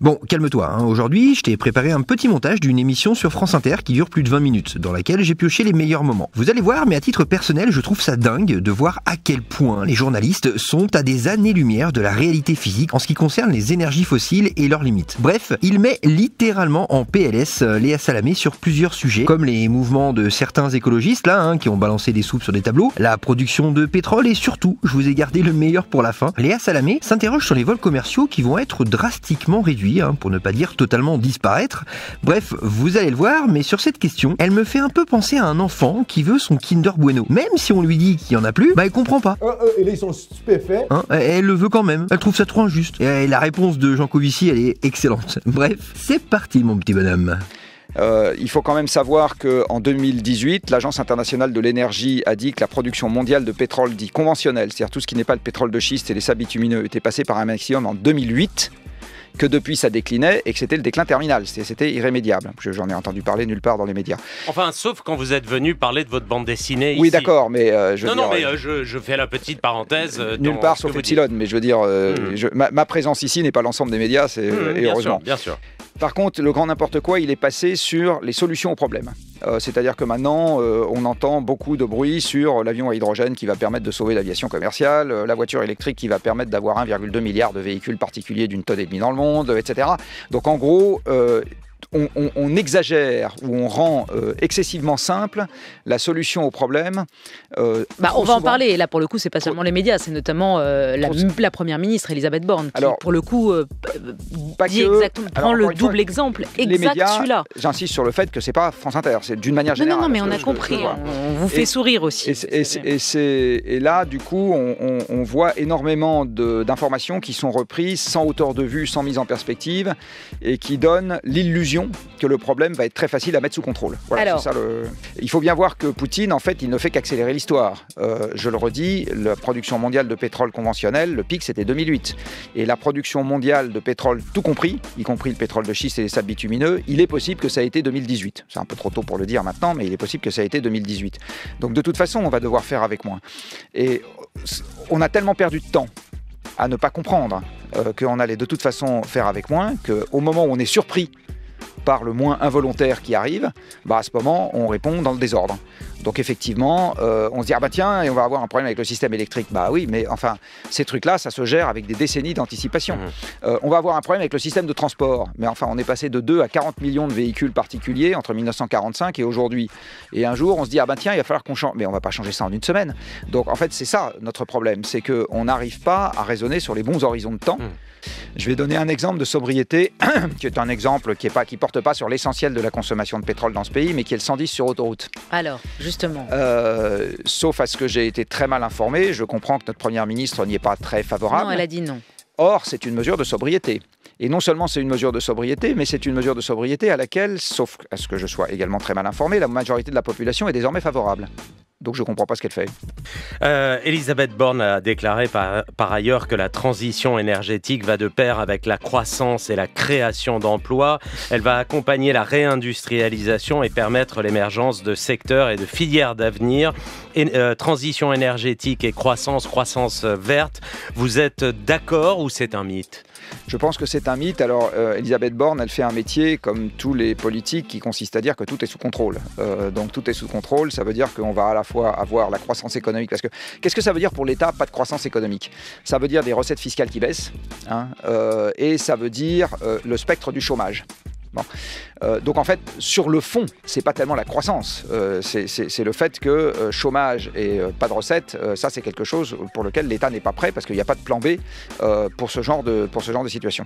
Bon, calme-toi, hein. aujourd'hui je t'ai préparé un petit montage d'une émission sur France Inter qui dure plus de 20 minutes, dans laquelle j'ai pioché les meilleurs moments. Vous allez voir, mais à titre personnel, je trouve ça dingue de voir à quel point les journalistes sont à des années-lumière de la réalité physique en ce qui concerne les énergies fossiles et leurs limites. Bref, il met littéralement en PLS euh, Léa Salamé sur plusieurs sujets, comme les mouvements de certains écologistes là, hein, qui ont balancé des soupes sur des tableaux, la production de pétrole et surtout, je vous ai gardé le meilleur pour la fin, Léa Salamé s'interroge sur les vols commerciaux qui vont être drastiquement réduits Hein, pour ne pas dire totalement disparaître. Bref, vous allez le voir, mais sur cette question, elle me fait un peu penser à un enfant qui veut son Kinder Bueno. Même si on lui dit qu'il y en a plus, bah elle comprend pas. Euh, euh, et là ils sont stupéfaits. Hein, elle le veut quand même. Elle trouve ça trop injuste. Et la réponse de Jean Covici, elle est excellente. Bref, c'est parti mon petit bonhomme. Euh, il faut quand même savoir qu'en 2018, l'Agence internationale de l'énergie a dit que la production mondiale de pétrole dit conventionnel, c'est-à-dire tout ce qui n'est pas le pétrole de schiste et les sables bitumineux, était passée par un maximum en 2008 que depuis ça déclinait et que c'était le déclin terminal, c'était irrémédiable. J'en ai entendu parler nulle part dans les médias. Enfin, sauf quand vous êtes venu parler de votre bande dessinée. Oui, d'accord, mais euh, je. Non, non, mais euh, euh, je, fais la petite parenthèse. nulle part sauf Epsilon, mais je veux dire, hmm. ma, présence ici n'est pas l'ensemble des médias, c'est hmm, heureusement. bien sûr. Par contre, le grand n'importe quoi, il est passé sur les solutions aux problèmes. C'est-à-dire que maintenant, on entend beaucoup de bruit sur l'avion à hydrogène qui va permettre de sauver l'aviation commerciale, la voiture électrique qui va permettre d'avoir 1,2 milliard de véhicules particuliers d'une tonne et demie dans le monde, etc. Donc en gros, euh, on, exagère ou on rend euh, excessivement simple la solution au problème. Euh, bah, on va en parler. Et là, pour le coup, c'est pas seulement les médias, c'est notamment la, première ministre Elisabeth Borne, qui, pour le coup, dit exactement, prend le double exemple, exact celui-là. J'insiste sur le fait que c'est pas France Inter, c'est d'une manière générale. Non, non, mais on a compris. on vous fait sourire aussi. Et, là, du coup, on, voit énormément d'informations qui sont reprises sans hauteur de vue, sans mise en perspective, et qui donnent l'illusion que le problème va être très facile à mettre sous contrôle. Il faut bien voir que Poutine, en fait, il ne fait qu'accélérer l'histoire. Euh, je le redis, la production mondiale de pétrole conventionnel, le pic, c'était 2008. Et la production mondiale de pétrole, tout compris, y compris le pétrole de schiste et les sables bitumineux, il est possible que ça ait été 2018. C'est un peu trop tôt pour le dire maintenant, mais il est possible que ça ait été 2018. Donc de toute façon, on va devoir faire avec moins. Et on a tellement perdu de temps à ne pas comprendre euh, qu'on allait de toute façon faire avec moins, qu'au moment où on est surpris par le moins involontaire qui arrive, bah à ce moment, on répond dans le désordre. Donc effectivement, euh, on se dit ah bah tiens, et on va avoir un problème avec le système électrique. Bah oui, mais enfin, ces trucs-là, ça se gère avec des décennies d'anticipation. Mmh. Euh, on va avoir un problème avec le système de transport. Mais enfin, on est passé de 2 à 40 millions de véhicules particuliers entre 1945 et aujourd'hui. Et un jour, on se dit ah bah tiens, il va falloir qu'on change. Mais on va pas changer ça en une semaine. Donc en fait, c'est ça notre problème, c'est qu'on n'arrive pas à raisonner sur les bons horizons de temps. Mmh. Je vais donner un exemple de sobriété, qui est un exemple qui ne porte pas sur l'essentiel de la consommation de pétrole dans ce pays, mais qui est le 110 sur autoroute. Alors, justement. Euh, sauf à ce que j'ai été très mal informé, je comprends que notre première ministre n'y est pas très favorable. Non, elle a dit non. Or, c'est une mesure de sobriété. Et non seulement c'est une mesure de sobriété, mais c'est une mesure de sobriété à laquelle, sauf à ce que je sois également très mal informé, la majorité de la population est désormais favorable. Donc je ne comprends pas ce qu'elle fait. Euh, Elisabeth Borne a déclaré par, par, ailleurs que la transition énergétique va de pair avec la croissance et la création d'emplois. Elle va accompagner la réindustrialisation et permettre l'émergence de secteurs et de filières d'avenir. Euh, transition énergétique et croissance, croissance verte. Vous êtes d'accord ou c'est un mythe? Je pense que c'est un mythe. Alors, euh, Elisabeth Borne, elle fait un métier comme tous les politiques qui consiste à dire que tout est sous contrôle. Euh, donc, tout est sous contrôle, ça veut dire qu'on va à la avoir la croissance économique. Parce que qu'est-ce que ça veut dire pour l'État Pas de croissance économique? Ça veut dire des recettes fiscales qui baissent. Hein, euh, et ça veut dire le spectre du chômage. Euh, donc en fait, sur le fond, c'est pas tellement la croissance, euh, c'est le fait que euh, chômage et pas de recettes, ça c'est quelque chose pour lequel l'État n'est pas prêt parce qu'il n'y a pas de plan B pour, ce genre de, pour ce genre de situation.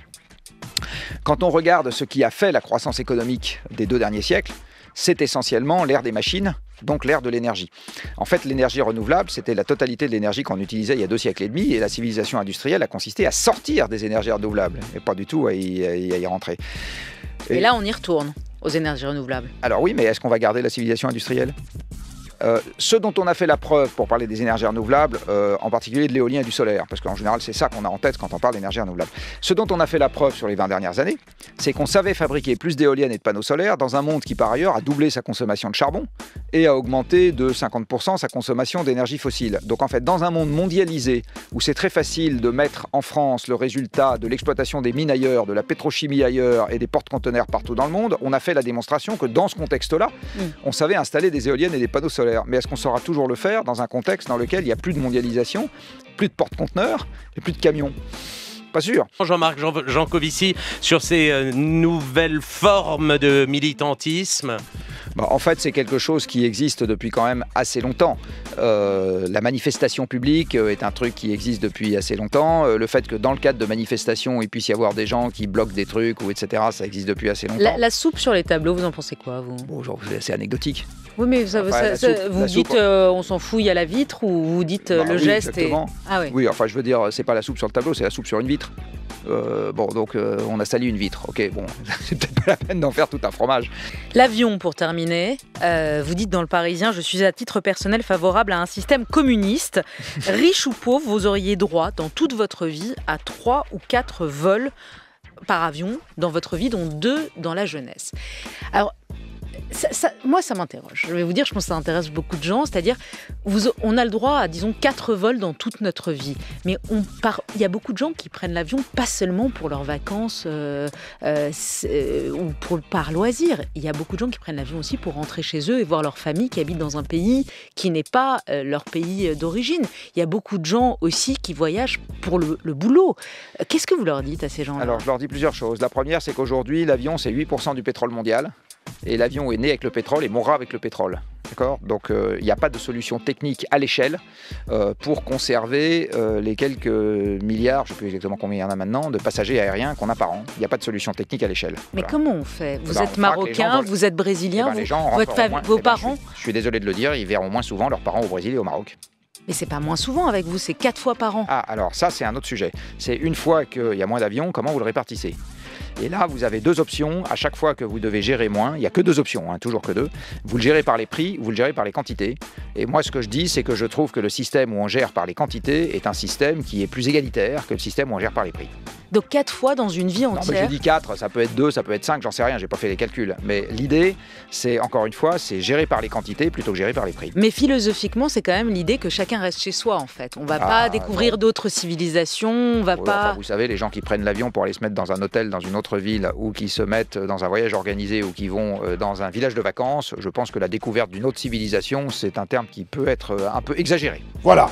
Quand on regarde ce qui a fait la croissance économique des deux derniers siècles, c'est essentiellement l'ère des machines, donc l'ère de l'énergie. En fait, l'énergie renouvelable, c'était la totalité de l'énergie qu'on utilisait il y a deux siècles et demi, et la civilisation industrielle a consisté à sortir des énergies renouvelables, et pas du tout à y rentrer. Et, là, on y retourne aux énergies renouvelables. Alors oui, mais est-ce qu'on va garder la civilisation industrielle? Euh, ce dont on a fait la preuve pour parler des énergies renouvelables, euh, en particulier de l'éolien et du solaire, parce qu'en général c'est ça qu'on a en tête quand on parle d'énergie renouvelable. Ce dont on a fait la preuve sur les 20 dernières années, c'est qu'on savait fabriquer plus d'éoliennes et de panneaux solaires dans un monde qui par ailleurs a doublé sa consommation de charbon et a augmenté de 50% sa consommation d'énergie fossile. Donc en fait, dans un monde mondialisé où c'est très facile de mettre en France le résultat de l'exploitation des mines ailleurs, de la pétrochimie ailleurs et des porte-conteneurs partout dans le monde, on a fait la démonstration que dans ce contexte-là, mm. on savait installer des éoliennes et des panneaux solaires. Mais est-ce qu'on saura toujours le faire dans un contexte dans lequel il n'y a plus de mondialisation, plus de porte-conteneurs et plus de camions? Pas sûr. Jean-Marc Jancovici, sur ces euh, nouvelles formes de militantisme bah, en fait, c'est quelque chose qui existe depuis quand même assez longtemps. Euh, la manifestation publique euh, est un truc qui existe depuis assez longtemps. le fait que dans le cadre de manifestations, il puisse y avoir des gens qui bloquent des trucs ou etc., ça existe depuis assez longtemps. La, soupe sur les tableaux, vous en pensez quoi, vous? Bon, c'est anecdotique. Oui, mais vous dites on s'en fout, il y a la vitre ou vous dites bah le geste et... Ah oui. oui, enfin je veux dire, c'est pas la soupe sur le tableau, c'est la soupe sur une vitre. Euh, bon, donc euh, on a sali une vitre. Ok, bon, c'est peut-être pas la peine d'en faire tout un fromage. L'avion, pour terminer. Euh, vous dites dans le Parisien, je suis à titre personnel favorable à un système communiste. Riche ou pauvre, vous auriez droit dans toute votre vie à trois ou quatre vols par avion dans votre vie, dont deux dans la jeunesse. Alors, moi, ça m'interroge. Je vais vous dire, je pense que ça intéresse beaucoup de gens. C'est-à-dire, on a le droit à, disons, quatre vols dans toute notre vie. Mais il y a beaucoup de gens qui prennent l'avion pas seulement pour leurs vacances euh, euh, euh, ou par loisir. Il y a beaucoup de gens qui prennent l'avion aussi pour rentrer chez eux et voir leur famille qui habite dans un pays qui n'est pas leur pays d'origine. Il y a beaucoup de gens aussi qui voyagent pour le, le boulot. Qu'est-ce que vous leur dites à ces gens-là? Alors, je leur dis plusieurs choses. La première, c'est qu'aujourd'hui, l'avion, c'est 8% du pétrole mondial et l'avion est né avec le pétrole et mourra avec le pétrole. D'accord? Donc euh, il n'y a pas de solution technique à l'échelle euh, pour conserver euh, les quelques milliards, je ne sais plus exactement combien il y en a maintenant, de passagers aériens qu'on a par an. Il n'y a pas de solution technique à l'échelle. Mais comment on fait? Vous êtes marocain, vous êtes brésilien, eh ben, vos eh ben, parents je, suis désolé de le dire, ils verront moins souvent leurs parents au Brésil et au Maroc. Mais c'est pas moins souvent avec vous, c'est quatre fois par an. Ah, alors ça, c'est un autre sujet. C'est une fois qu'il y a moins d'avions, comment vous le répartissez? Et là, vous avez deux options. À chaque fois que vous devez gérer moins, il n'y a que deux options, hein, toujours que deux. Vous le gérez par les prix, vous le gérez par les quantités. Et moi, ce que je dis, c'est que je trouve que le système où on gère par les quantités est un système qui est plus égalitaire que le système où on gère par les prix. Donc quatre fois dans une vie entière. Non, mais je dis quatre, ça peut être deux, ça peut être cinq, j'en sais rien, j'ai pas fait les calculs. Mais l'idée, c'est encore une fois, c'est gérer par les quantités plutôt que gérer par les prix. Mais philosophiquement, c'est quand même l'idée que chacun reste chez soi en fait. On va ah, pas découvrir d'autres civilisations, on va pas. vous savez, les gens qui prennent l'avion pour aller se mettre dans un hôtel dans une autre ville ou qui se mettent dans un voyage organisé ou qui vont euh, dans un village de vacances, je pense que la découverte d'une autre civilisation, c'est un terme qui peut être euh, un peu exagéré. Voilà.